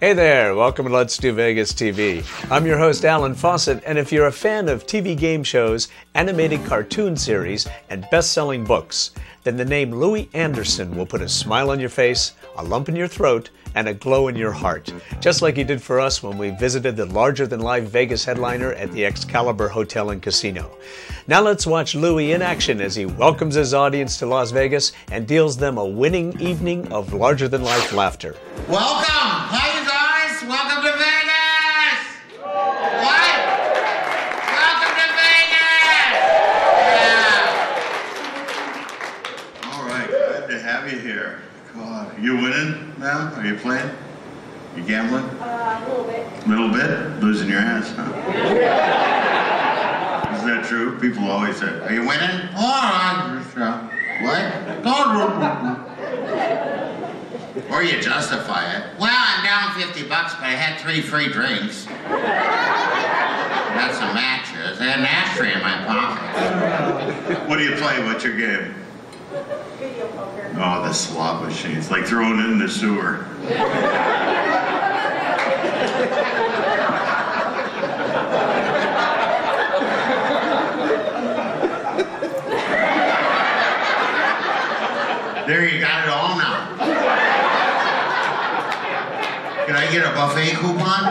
Hey there, welcome to Let's Do Vegas TV. I'm your host, Allen Fawcett, and if you're a fan of TV game shows, animated cartoon series, and best selling books, then the name Louie Anderson will put a smile on your face, a lump in your throat, and a glow in your heart, just like he did for us when we visited the larger than life Vegas headliner at the Excalibur Hotel and Casino. Now let's watch Louie in action as he welcomes his audience to Las Vegas and deals them a winning evening of larger than life laughter. Welcome! Hi, you guys! Welcome to Vegas! What? Welcome to Vegas! Yeah. All right, glad to have you here. God, you winning now? Are you playing? You gambling? Uh, a little bit. A little bit? Losing your ass, huh? Isn't that true? People always say, are you winning? Oh, I'm just, uh, what? Don't Or you justify it. Well, I'm down 50 bucks, but I had three free drinks. Got some matches. I had an ashtray in my pocket. What do you play? What's your game? Poker. Oh, the slot machines. Like throwing it in the sewer. There, you got it all now. Can I get a buffet coupon?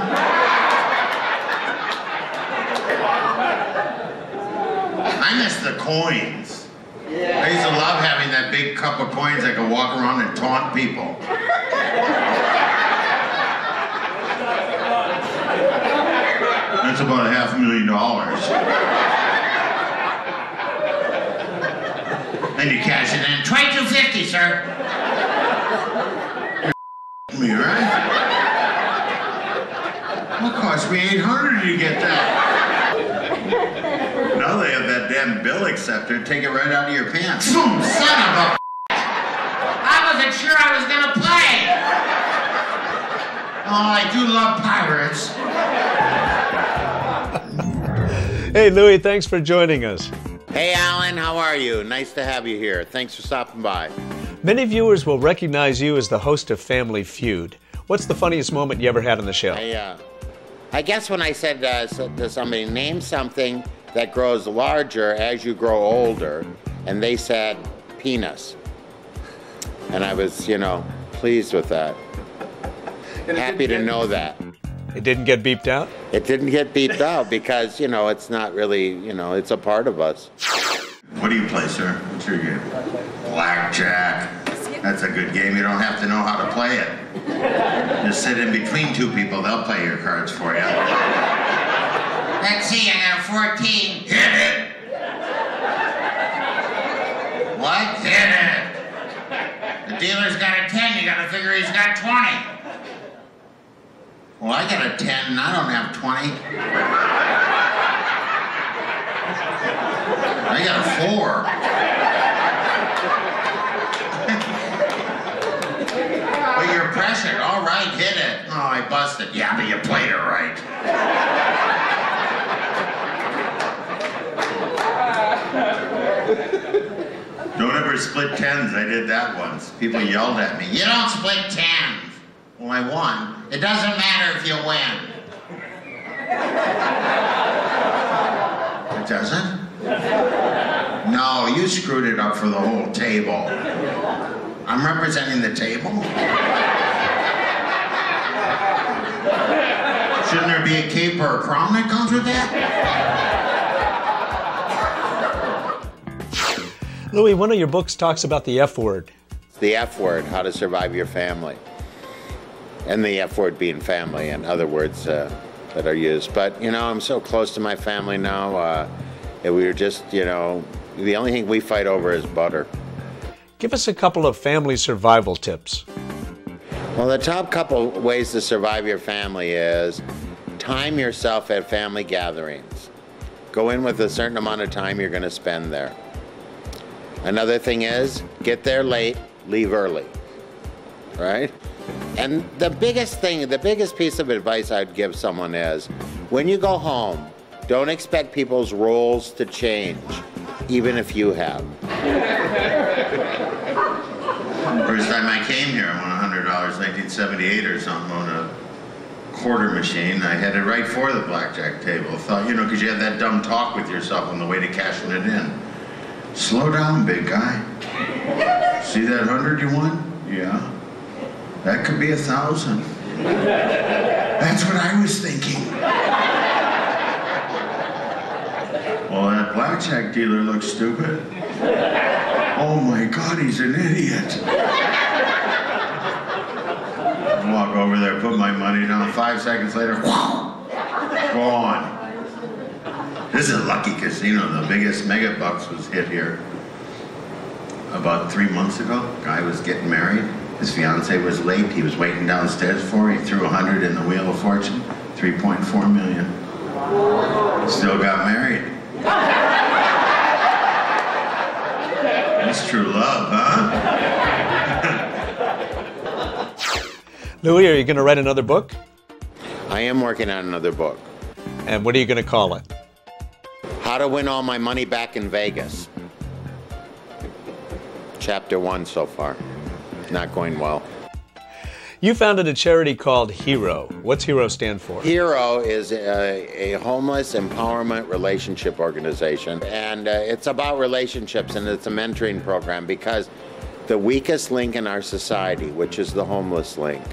I miss the coins. I used to love having that big cup of coins I could walk around and taunt people. That's about a half a million dollars. Then you cash it in. Try 250, sir. You Me, right? What cost me 800 to get that? Now they have that damn bill acceptor. Take it right out of your pants. Boom, son of a I wasn't sure I was gonna play. Oh, I do love pirates. Hey, Louie, thanks for joining us. Hey, Allen, how are you? Nice to have you here. Thanks for stopping by. Many viewers will recognize you as the host of Family Feud. What's the funniest moment you ever had on the show? I, uh, I guess when I said uh, to somebody, name something that grows larger as you grow older, and they said penis. And I was, you know, pleased with that. Happy to know that. It didn't get beeped out? It didn't get beeped out because, you know, it's not really, you know, it's a part of us. What do you play, sir? What's your game? Blackjack. That's a good game. You don't have to know how to play it. Just sit in between two people. They'll play your cards for you. Let's see, I got a 14. Hit it. What? Hit it. The dealer's got a 10, you gotta figure he's got 20. Well, I got a 10 and I don't have 20. I got a 4. but you're pressured. All right, hit it. Oh, I busted. Yeah, but you played it right. Don't split tens. I did that once. People yelled at me. You don't split tens. Well, I won. It doesn't matter if you win. It doesn't? No, you screwed it up for the whole table. I'm representing the table. Shouldn't there be a cape or a crown that comes with that? Louie, one of your books talks about the F word. The F word, how to survive your family. And the F word being family and other words uh, that are used. But, you know, I'm so close to my family now. Uh, that we were just, you know, the only thing we fight over is butter. Give us a couple of family survival tips. Well, the top couple ways to survive your family is time yourself at family gatherings. Go in with a certain amount of time you're going to spend there. Another thing is get there late, leave early. Right? And the biggest thing, the biggest piece of advice I'd give someone is when you go home, don't expect people's roles to change, even if you have. First time I came here, I won $100. They 1978 or something on a quarter machine. I had it right for the blackjack table. Thought, you know, because you had that dumb talk with yourself on the way to cashing it in. Slow down, big guy. See that hundred you won? Yeah. That could be a thousand. That's what I was thinking. Well, that blackjack dealer looks stupid. Oh my God, he's an idiot. Walk over there, put my money down. Five seconds later, gone. This is a lucky casino. The biggest mega bucks was hit here about three months ago. Guy was getting married. His fiance was late. He was waiting downstairs for her. He threw a hundred in the Wheel of Fortune. 3.4 million. Still got married. That's true love, huh? Louie, are you going to write another book? I am working on another book. And what are you going to call it? How to Win All My Money Back in Vegas. Chapter one so far. Not going well. You founded a charity called Hero. What's Hero stand for? Hero is a, a homeless empowerment relationship organization, and uh, it's about relationships and it's a mentoring program because the weakest link in our society, which is the homeless link,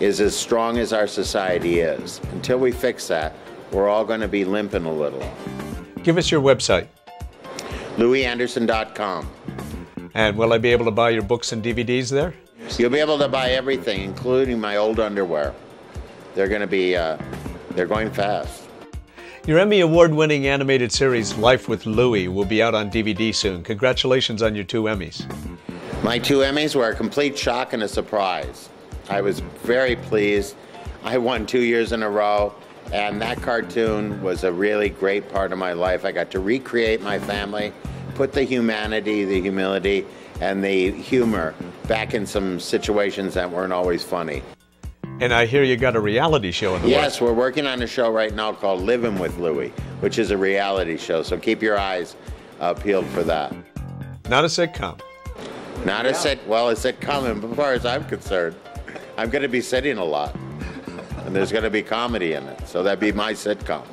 is as strong as our society is. Until we fix that, we're all going to be limping a little. Give us your website. LouieAnderson.com. And will I be able to buy your books and DVDs there? You'll be able to buy everything, including my old underwear. They're going to be, uh, they're going fast. Your Emmy Award winning animated series Life with Louie will be out on DVD soon. Congratulations on your two Emmys. My two Emmys were a complete shock and a surprise. I was very pleased. I won two years in a row, and that cartoon was a really great part of my life. I got to recreate my family, put the humanity, the humility, and the humor back in some situations that weren't always funny. And I hear you got a reality show in the Yes, works. we're working on a show right now called Living with Louie, which is a reality show. So keep your eyes uh, peeled for that. Not a sitcom. Not a sit. Well, a sitcom, as far as I'm concerned. I'm going to be sitting a lot, and there's going to be comedy in it. So that'd be my sitcom.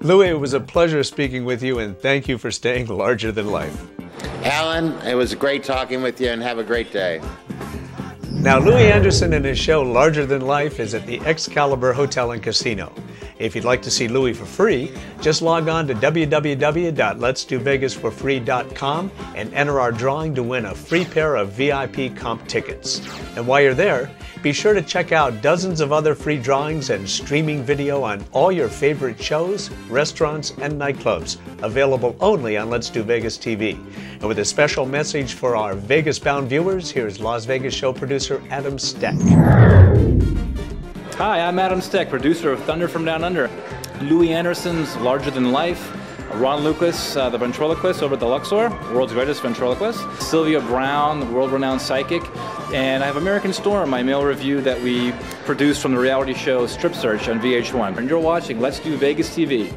Louie, it was a pleasure speaking with you, and thank you for staying larger than life. Allen, it was great talking with you, and have a great day. Now, Louie Anderson and his show Larger Than Life is at the Excalibur Hotel and Casino. If you'd like to see Louie for free, just log on to www.letsdovegasforfree.com and enter our drawing to win a free pair of VIP comp tickets. And while you're there, be sure to check out dozens of other free drawings and streaming video on all your favorite shows, restaurants, and nightclubs, available only on Let's Do Vegas TV. And with a special message for our Vegas bound viewers, here's Las Vegas show producer Adam Steck. Hi, I'm Adam Steck, producer of Thunder from Down Under. Louie Anderson's Larger Than Life. Ron Lucas, uh, the ventriloquist over at the Luxor, world's greatest ventriloquist. Sylvia Browne, the world renowned psychic. And I have American Storm, my male revue that we produced from the reality show Strip Search on VH1. And you're watching Let's Do Vegas TV.